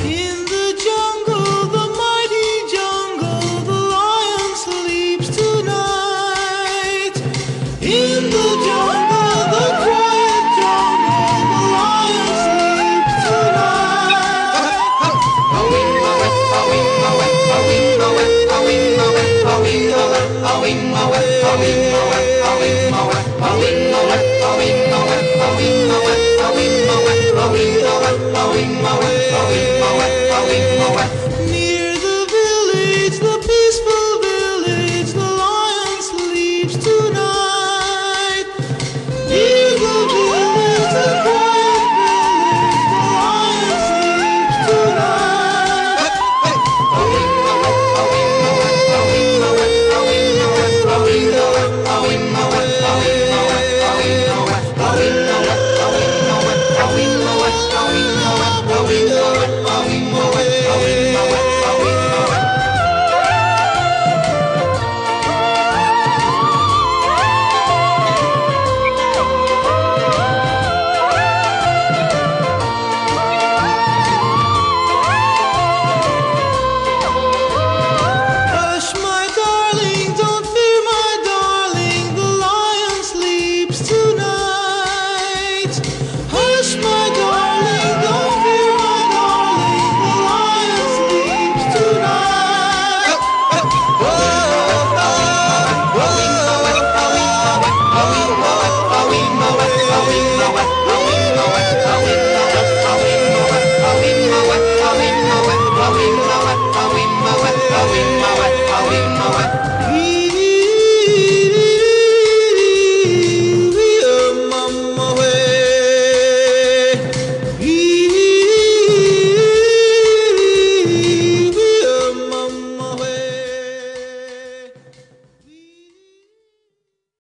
In the jungle, the mighty jungle, the lion sleeps tonight. In the jungle, Oh,